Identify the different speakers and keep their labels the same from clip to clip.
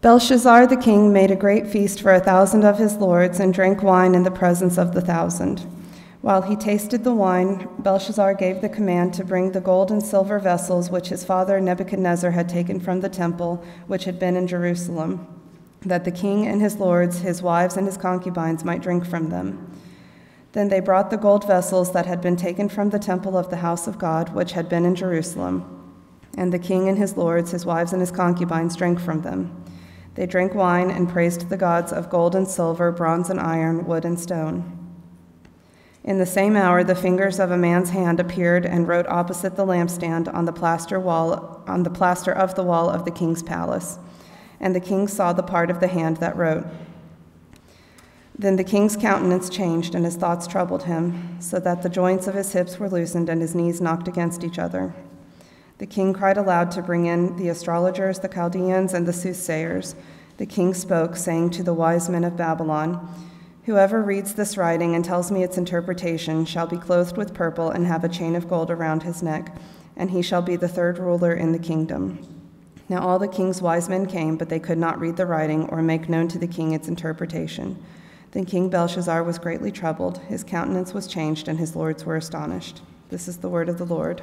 Speaker 1: Belshazzar the king made a great feast for a thousand of his lords and drank wine in the presence of the thousand. While he tasted the wine, Belshazzar gave the command to bring the gold and silver vessels which his father Nebuchadnezzar had taken from the temple, which had been in Jerusalem, that the king and his lords, his wives, and his concubines might drink from them. Then they brought the gold vessels that had been taken from the temple of the house of God, which had been in Jerusalem. And the king and his lords, his wives, and his concubines drank from them. They drank wine and praised the gods of gold and silver, bronze and iron, wood and stone. In the same hour, the fingers of a man's hand appeared and wrote opposite the lampstand on the plaster wall, on the plaster of the wall of the king's palace. And the king saw the part of the hand that wrote. Then the king's countenance changed, and his thoughts troubled him, so that the joints of his hips were loosened and his knees knocked against each other. The king cried aloud to bring in the astrologers, the Chaldeans, and the soothsayers. The king spoke, saying to the wise men of Babylon, Whoever reads this writing and tells me its interpretation shall be clothed with purple and have a chain of gold around his neck, and he shall be the third ruler in the kingdom. Now all the king's wise men came, but they could not read the writing or make known to the king its interpretation. Then King Belshazzar was greatly troubled, his countenance was changed, and his lords were astonished. This is the word of the Lord.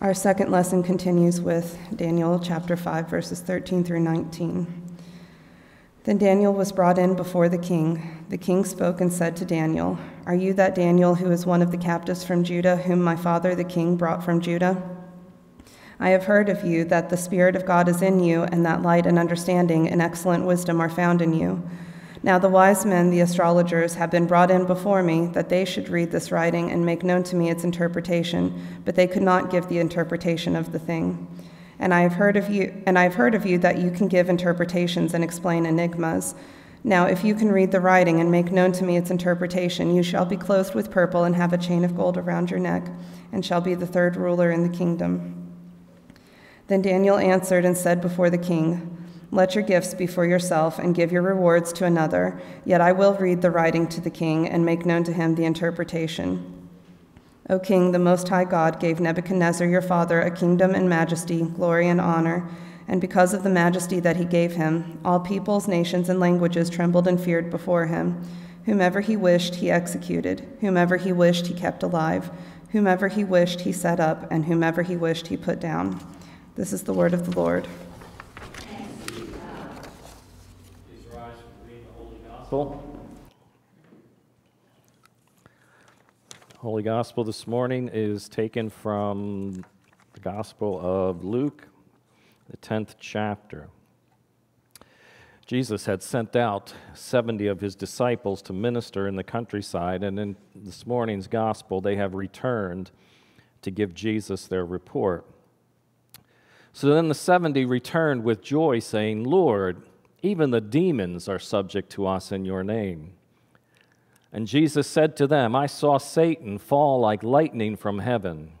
Speaker 1: Our second lesson continues with Daniel chapter 5, verses 13 through 19. Then Daniel was brought in before the king. The king spoke and said to Daniel, Are you that Daniel who is one of the captives from Judah, whom my father the king brought from Judah? I have heard of you that the Spirit of God is in you, and that light and understanding and excellent wisdom are found in you. Now the wise men, the astrologers, have been brought in before me, that they should read this writing and make known to me its interpretation, but they could not give the interpretation of the thing. And I have heard of you, and I have heard of you that you can give interpretations and explain enigmas. Now, if you can read the writing and make known to me its interpretation, you shall be clothed with purple and have a chain of gold around your neck, and shall be the third ruler in the kingdom. Then Daniel answered and said before the king, let your gifts be for yourself, and give your rewards to another. Yet I will read the writing to the king, and make known to him the interpretation. O king, the Most High God gave Nebuchadnezzar your father a kingdom and majesty, glory and honor. And because of the majesty that he gave him, all peoples, nations, and languages trembled and feared before him. Whomever he wished, he executed. Whomever he wished, he kept alive. Whomever he wished, he set up. And whomever he wished, he put down. This is the word of the Lord.
Speaker 2: Gospel. Holy Gospel this morning is taken from the Gospel of Luke, the 10th chapter. Jesus had sent out 70 of his disciples to minister in the countryside, and in this morning's Gospel, they have returned to give Jesus their report. So then the 70 returned with joy, saying, Lord, even the demons are subject to us in your name. And Jesus said to them, I saw Satan fall like lightning from heaven.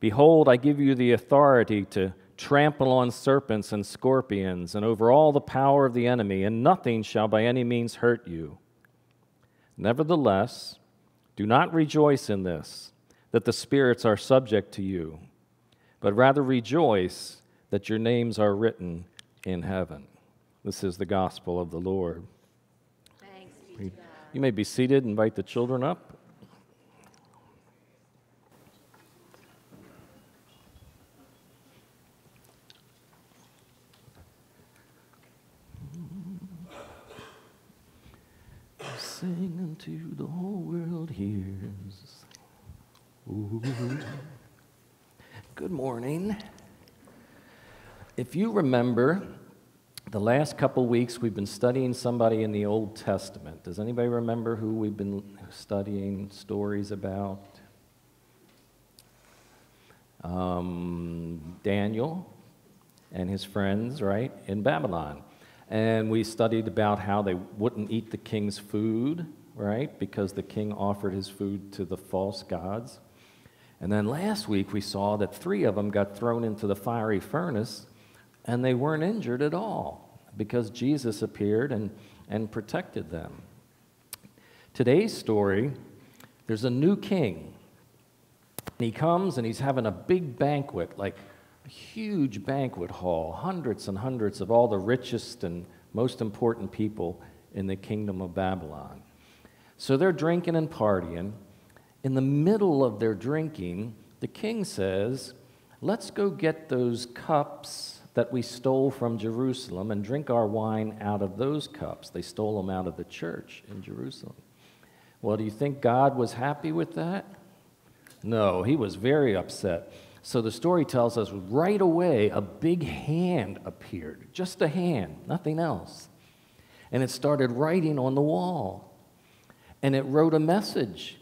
Speaker 2: Behold, I give you the authority to trample on serpents and scorpions and over all the power of the enemy, and nothing shall by any means hurt you. Nevertheless, do not rejoice in this, that the spirits are subject to you, but rather rejoice that your names are written in heaven. This is the gospel of the Lord.
Speaker 3: Thanks be to God.
Speaker 2: You may be seated. Invite the children up. Sing unto the whole world hears. Ooh. Good morning. If you remember, the last couple weeks, we've been studying somebody in the Old Testament. Does anybody remember who we've been studying stories about? Um, Daniel and his friends, right, in Babylon. And we studied about how they wouldn't eat the king's food, right, because the king offered his food to the false gods. And then last week, we saw that three of them got thrown into the fiery furnace and they weren't injured at all because Jesus appeared and, and protected them. Today's story, there's a new king. and He comes and he's having a big banquet, like a huge banquet hall, hundreds and hundreds of all the richest and most important people in the kingdom of Babylon. So they're drinking and partying. In the middle of their drinking, the king says, Let's go get those cups that we stole from Jerusalem and drink our wine out of those cups. They stole them out of the church in Jerusalem. Well, do you think God was happy with that? No, he was very upset. So the story tells us right away a big hand appeared, just a hand, nothing else. And it started writing on the wall. And it wrote a message.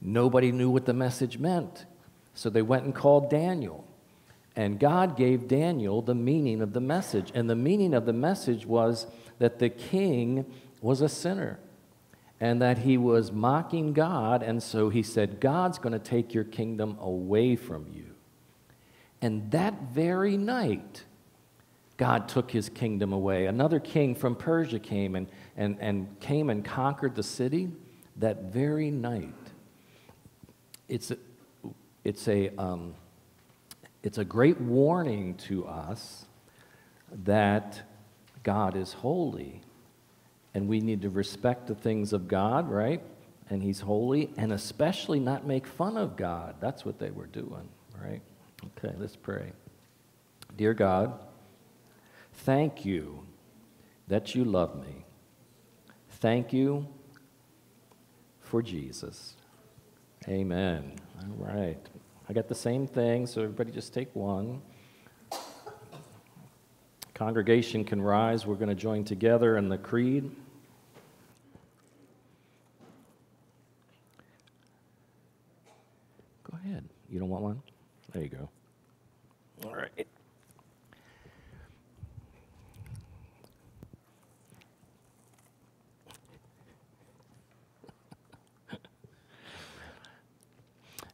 Speaker 2: Nobody knew what the message meant. So they went and called Daniel. And God gave Daniel the meaning of the message. And the meaning of the message was that the king was a sinner and that he was mocking God. And so he said, God's going to take your kingdom away from you. And that very night, God took his kingdom away. Another king from Persia came and, and, and came and conquered the city that very night. It's a, it's a, um, it's a great warning to us that God is holy and we need to respect the things of God, right? And He's holy, and especially not make fun of God. That's what they were doing, right? Okay, let's pray. Dear God, thank you that you love me. Thank you for Jesus. Amen. All right. I got the same thing, so everybody just take one. Congregation can rise. We're going to join together in the creed. Go ahead. You don't want one? There you go. All right.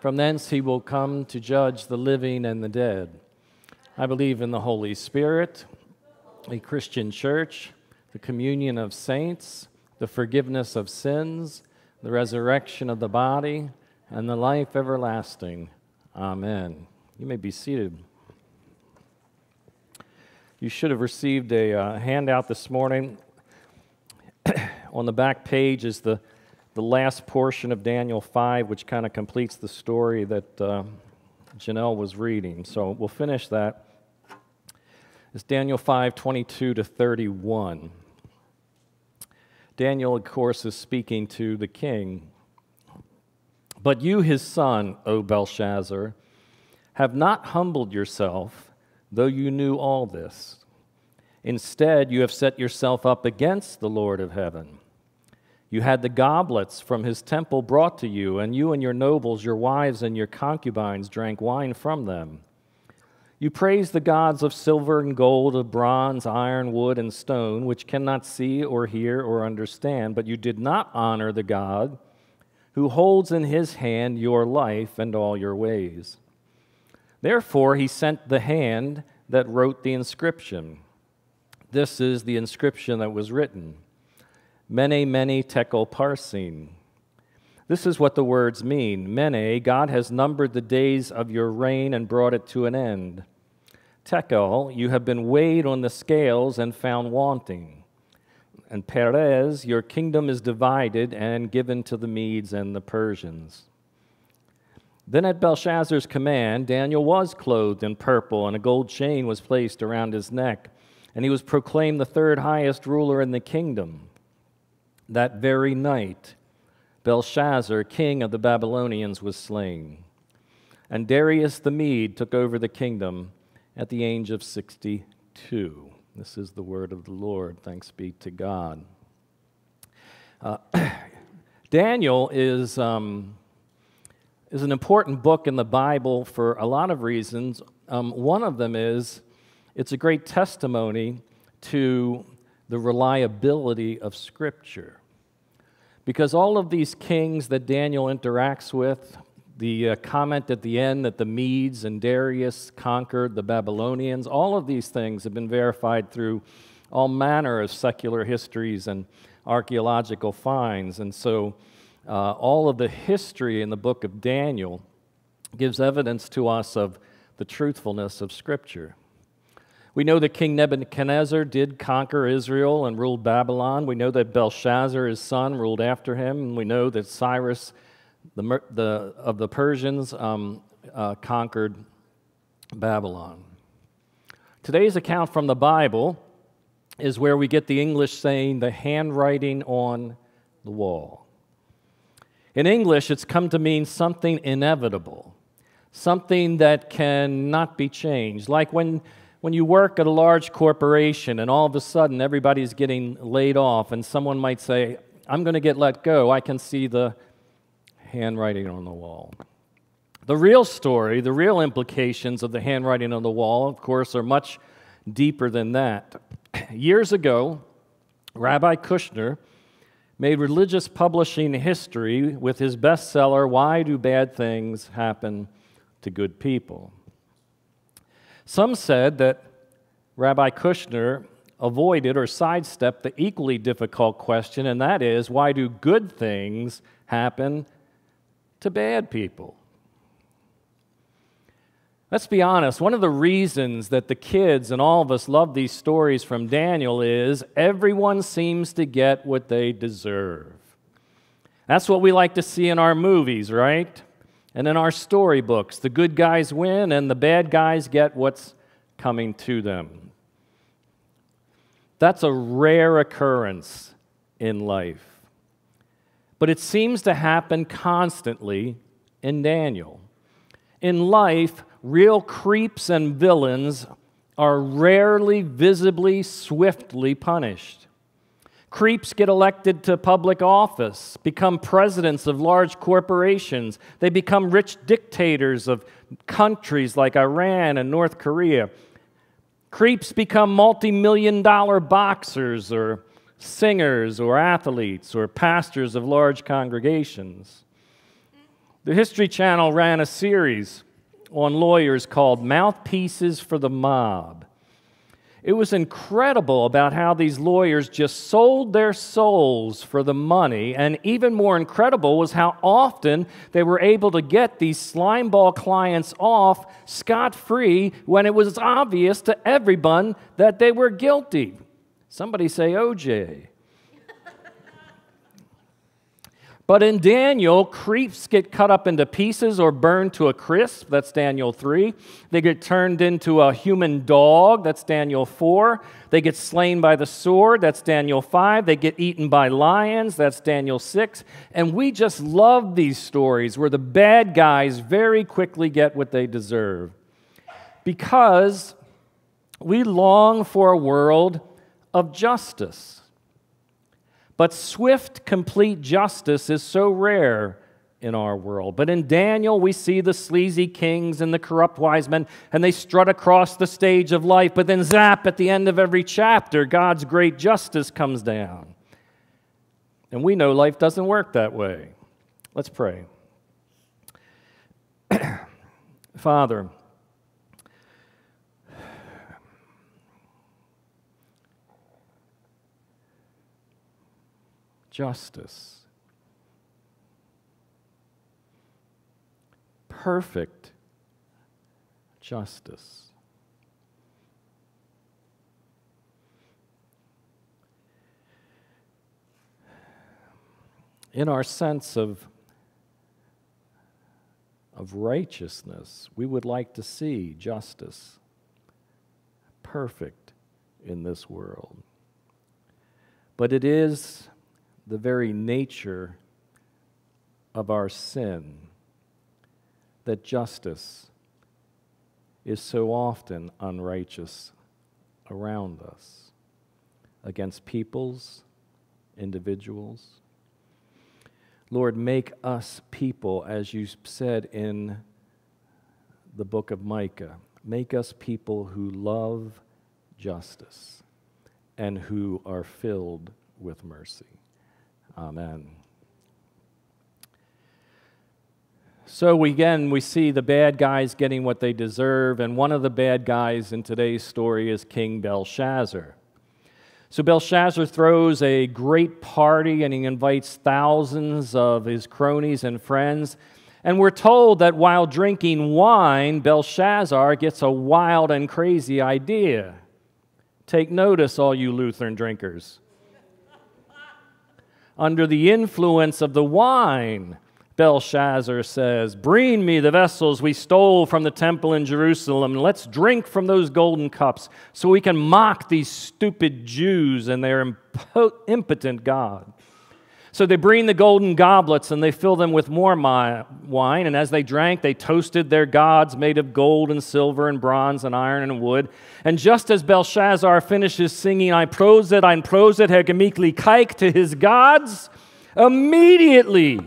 Speaker 2: From thence he will come to judge the living and the dead. I believe in the Holy Spirit, a Christian church, the communion of saints, the forgiveness of sins, the resurrection of the body, and the life everlasting. Amen. You may be seated. You should have received a uh, handout this morning. On the back page is the the last portion of Daniel 5, which kind of completes the story that uh, Janelle was reading. So we'll finish that. It's Daniel 5 22 to 31. Daniel, of course, is speaking to the king. But you, his son, O Belshazzar, have not humbled yourself, though you knew all this. Instead, you have set yourself up against the Lord of heaven. You had the goblets from his temple brought to you, and you and your nobles, your wives, and your concubines drank wine from them. You praised the gods of silver and gold, of bronze, iron, wood, and stone, which cannot see or hear or understand, but you did not honor the God who holds in his hand your life and all your ways. Therefore, he sent the hand that wrote the inscription. This is the inscription that was written. Mene, mene, tekel, parsin. This is what the words mean. Mene, God has numbered the days of your reign and brought it to an end. Tekel, you have been weighed on the scales and found wanting. And Peres, your kingdom is divided and given to the Medes and the Persians. Then at Belshazzar's command, Daniel was clothed in purple, and a gold chain was placed around his neck, and he was proclaimed the third highest ruler in the kingdom. That very night, Belshazzar, king of the Babylonians, was slain. And Darius the Mede took over the kingdom at the age of 62. This is the word of the Lord. Thanks be to God. Uh, Daniel is, um, is an important book in the Bible for a lot of reasons. Um, one of them is it's a great testimony to the reliability of Scripture. Because all of these kings that Daniel interacts with, the uh, comment at the end that the Medes and Darius conquered the Babylonians, all of these things have been verified through all manner of secular histories and archaeological finds. And so, uh, all of the history in the book of Daniel gives evidence to us of the truthfulness of Scripture. We know that King Nebuchadnezzar did conquer Israel and ruled Babylon. We know that Belshazzar, his son, ruled after him. And we know that Cyrus the, the, of the Persians um, uh, conquered Babylon. Today's account from the Bible is where we get the English saying, the handwriting on the wall. In English, it's come to mean something inevitable, something that cannot be changed. Like when, when you work at a large corporation and all of a sudden everybody's getting laid off, and someone might say, I'm going to get let go, I can see the handwriting on the wall. The real story, the real implications of the handwriting on the wall, of course, are much deeper than that. Years ago, Rabbi Kushner made religious publishing history with his bestseller, Why Do Bad Things Happen to Good People? Some said that Rabbi Kushner avoided or sidestepped the equally difficult question, and that is, why do good things happen to bad people? Let's be honest, one of the reasons that the kids and all of us love these stories from Daniel is everyone seems to get what they deserve. That's what we like to see in our movies, right? And in our storybooks. The good guys win and the bad guys get what's coming to them. That's a rare occurrence in life. But it seems to happen constantly in Daniel. In life, real creeps and villains are rarely visibly, swiftly punished. Creeps get elected to public office, become presidents of large corporations. They become rich dictators of countries like Iran and North Korea. Creeps become multi million dollar boxers or singers or athletes or pastors of large congregations. The History Channel ran a series on lawyers called Mouthpieces for the Mob. It was incredible about how these lawyers just sold their souls for the money, and even more incredible was how often they were able to get these slimeball clients off scot free when it was obvious to everyone that they were guilty. Somebody say OJ. But in Daniel, creeps get cut up into pieces or burned to a crisp. That's Daniel 3. They get turned into a human dog. That's Daniel 4. They get slain by the sword. That's Daniel 5. They get eaten by lions. That's Daniel 6. And we just love these stories where the bad guys very quickly get what they deserve. Because we long for a world of justice. But swift, complete justice is so rare in our world. But in Daniel, we see the sleazy kings and the corrupt wise men, and they strut across the stage of life. But then, zap, at the end of every chapter, God's great justice comes down. And we know life doesn't work that way. Let's pray. Father, justice. Perfect justice. In our sense of, of righteousness, we would like to see justice perfect in this world. But it is the very nature of our sin that justice is so often unrighteous around us against peoples, individuals. Lord, make us people, as you said in the book of Micah. Make us people who love justice and who are filled with mercy. Amen. So again, we see the bad guys getting what they deserve, and one of the bad guys in today's story is King Belshazzar. So Belshazzar throws a great party and he invites thousands of his cronies and friends. And we're told that while drinking wine, Belshazzar gets a wild and crazy idea. Take notice, all you Lutheran drinkers. Under the influence of the wine, Belshazzar says, Bring me the vessels we stole from the temple in Jerusalem, and let's drink from those golden cups so we can mock these stupid Jews and their impotent God. So they bring the golden goblets and they fill them with more wine. And as they drank, they toasted their gods made of gold and silver and bronze and iron and wood. And just as Belshazzar finishes singing, I prosit, I prosit, der Gemütlichkeit to his gods, immediately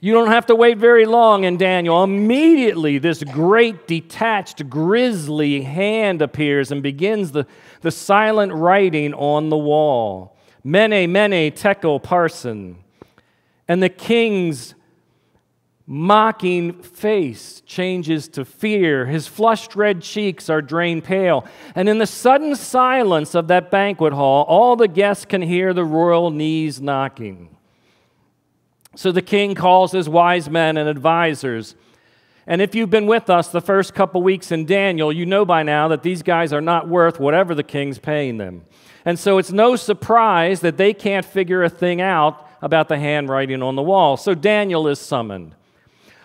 Speaker 2: you don't have to wait very long in Daniel. Immediately, this great, detached, grisly hand appears and begins the, the silent writing on the wall Mene, Mene, Tekel, Parsin. And the king's mocking face changes to fear. His flushed red cheeks are drained pale. And in the sudden silence of that banquet hall, all the guests can hear the royal knees knocking. So the king calls his wise men and advisors. And if you've been with us the first couple weeks in Daniel, you know by now that these guys are not worth whatever the king's paying them. And so it's no surprise that they can't figure a thing out about the handwriting on the wall. So Daniel is summoned.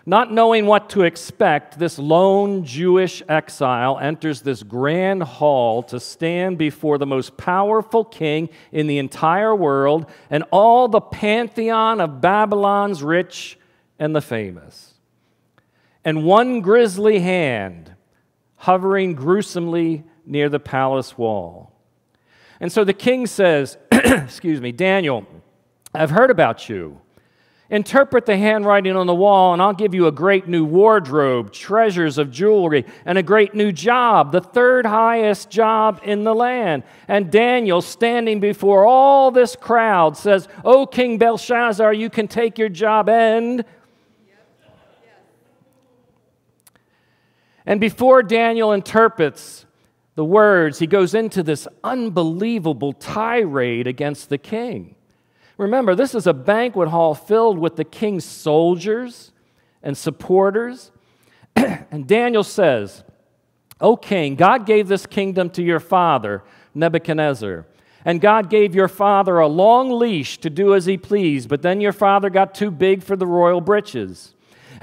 Speaker 2: Not knowing what to expect, this lone Jewish exile enters this grand hall to stand before the most powerful king in the entire world and all the pantheon of Babylon's rich and the famous. And one grisly hand hovering gruesomely near the palace wall. And so the king says, Excuse me, Daniel, I've heard about you. Interpret the handwriting on the wall, and I'll give you a great new wardrobe, treasures of jewelry, and a great new job, the third highest job in the land. And Daniel, standing before all this crowd, says, O King Belshazzar, you can take your job and. And before Daniel interprets the words, he goes into this unbelievable tirade against the king. Remember, this is a banquet hall filled with the king's soldiers and supporters. and Daniel says, O king, God gave this kingdom to your father, Nebuchadnezzar. And God gave your father a long leash to do as he pleased, but then your father got too big for the royal breeches.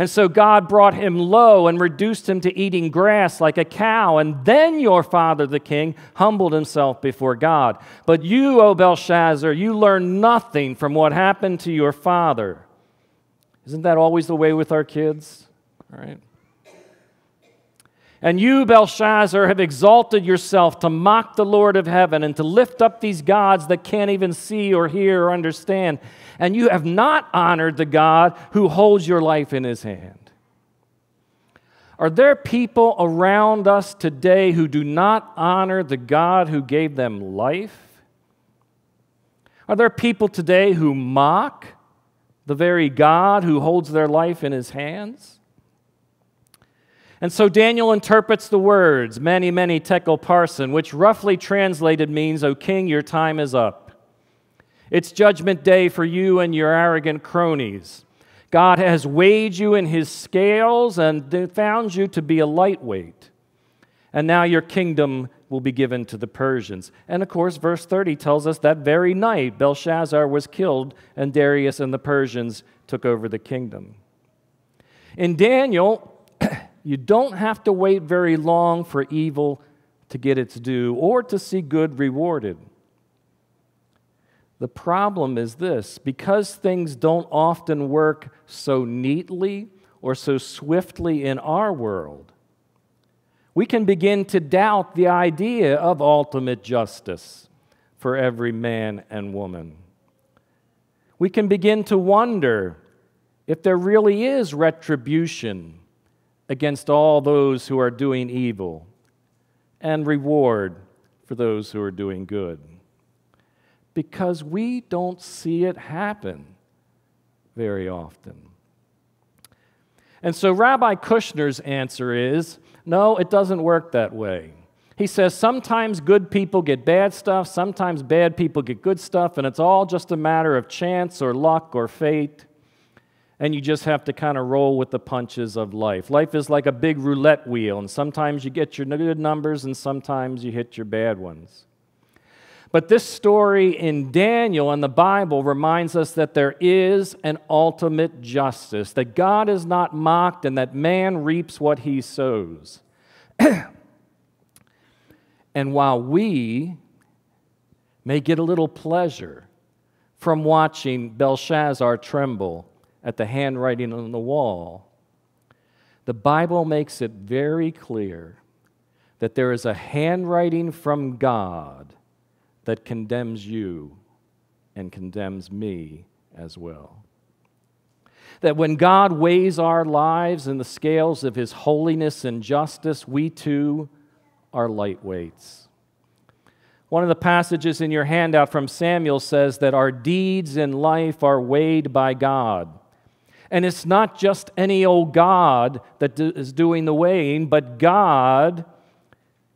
Speaker 2: And so God brought him low and reduced him to eating grass like a cow. And then your father, the king, humbled himself before God. But you, O Belshazzar, you learn nothing from what happened to your father. Isn't that always the way with our kids? All right. And you, Belshazzar, have exalted yourself to mock the Lord of heaven and to lift up these gods that can't even see or hear or understand. And you have not honored the God who holds your life in his hand. Are there people around us today who do not honor the God who gave them life? Are there people today who mock the very God who holds their life in his hands? And so Daniel interprets the words, mene, mene tekel parsin, which roughly translated means, O king, your time is up. It's judgment day for you and your arrogant cronies. God has weighed you in his scales and found you to be a lightweight. And now your kingdom will be given to the Persians. And of course, verse 30 tells us that very night Belshazzar was killed and Darius and the Persians took over the kingdom. In Daniel, you don't have to wait very long for evil to get its due or to see good rewarded. The problem is this because things don't often work so neatly or so swiftly in our world, we can begin to doubt the idea of ultimate justice for every man and woman. we can begin to wonder if there really is retribution against all those who are doing evil and reward for those who are doing good. Because we don't see it happen very often. And so Rabbi Kushner's answer is no, it doesn't work that way. He says sometimes good people get bad stuff, sometimes bad people get good stuff, and it's all just a matter of chance or luck or fate. And you just have to kind of roll with the punches of life. Life is like a big roulette wheel, and sometimes you get your good numbers, and sometimes you hit your bad ones. But this story in Daniel and the Bible reminds us that there is an ultimate justice, that God is not mocked, and that man reaps what he sows. And while we may get a little pleasure from watching Belshazzar tremble at the handwriting on the wall, the Bible makes it very clear that there is a handwriting from God that condemns you and condemns me as well. That when God weighs our lives in the scales of His holiness and justice, we too are lightweights. One of the passages in your handout from Samuel says that our deeds in life are weighed by God. And it's not just any old God that is doing the weighing, but God,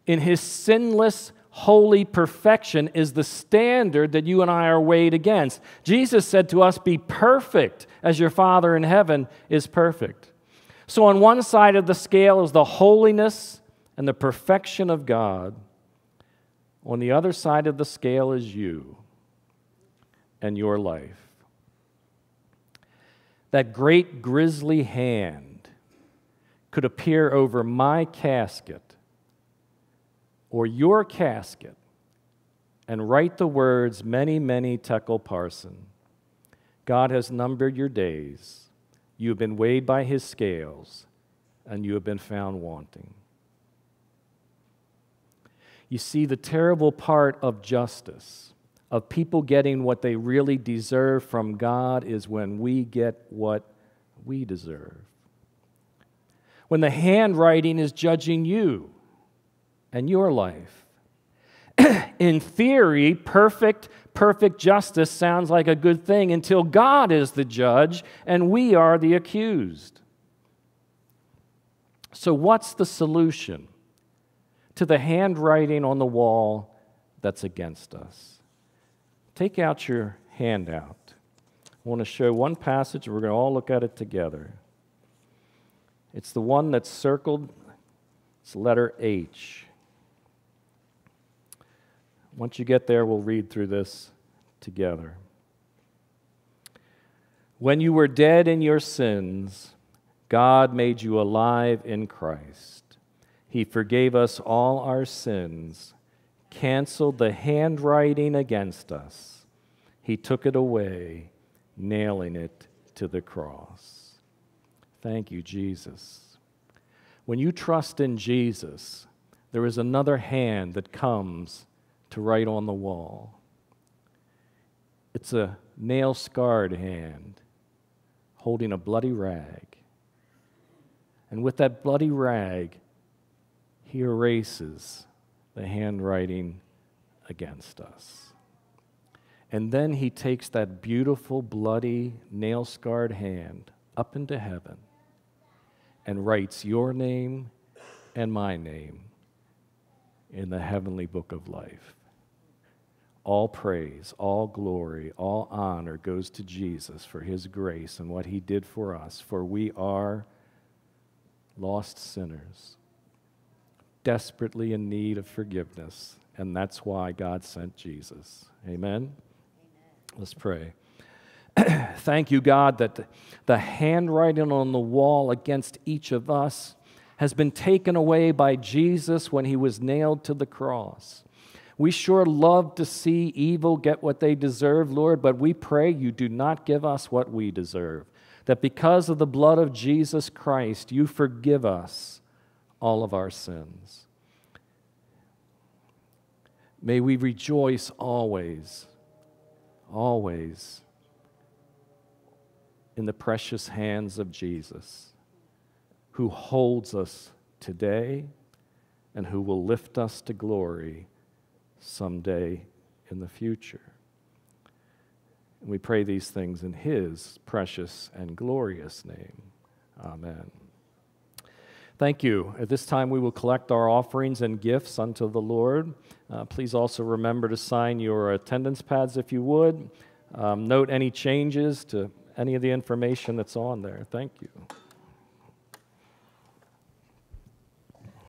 Speaker 2: in his sinless, holy perfection, is the standard that you and I are weighed against. Jesus said to us, Be perfect as your Father in heaven is perfect. So, on one side of the scale is the holiness and the perfection of God. On the other side of the scale is you and your life. That great grisly hand could appear over my casket or your casket and write the words, Mene, mene tekel parsin. God has numbered your days. You have been weighed by his scales, and you have been found wanting. You see, the terrible part of justice, of people getting what they really deserve from God, is when we get what we deserve. When the handwriting is judging you and your life. In theory, perfect, perfect justice sounds like a good thing until God is the judge and we are the accused. So, what's the solution? to the handwriting on the wall that's against us. Take out your handout. I want to show one passage, we're going to all look at it together. It's the one that's circled, it's letter H. Once you get there, we'll read through this together. When you were dead in your sins, God made you alive in Christ. He forgave us all our sins, canceled the handwriting against us. He took it away, nailing it to the cross. Thank you, Jesus. When you trust in Jesus, there is another hand that comes to write on the wall. It's a nail scarred hand holding a bloody rag. And with that bloody rag, he erases the handwriting against us. And then he takes that beautiful, bloody, nail scarred hand up into heaven and writes your name and my name in the heavenly book of life. All praise, all glory, all honor goes to Jesus for his grace and what he did for us, for we are lost sinners desperately in need of forgiveness, and that's why God sent Jesus. Amen? Amen. Let's pray. Thank you, God, that the handwriting on the wall against each of us has been taken away by Jesus when he was nailed to the cross. We sure love to see evil get what they deserve, Lord, but we pray you do not give us what we deserve. That because of the blood of Jesus Christ, you forgive us all of our sins. May we rejoice always, always in the precious hands of Jesus, who holds us today and who will lift us to glory someday in the future. And we pray these things in His precious and glorious name. Amen. Thank you. At this time, we will collect our offerings and gifts unto the Lord. Uh, please also remember to sign your attendance pads if you would. Um, note any changes to any of the information that's on there. Thank you.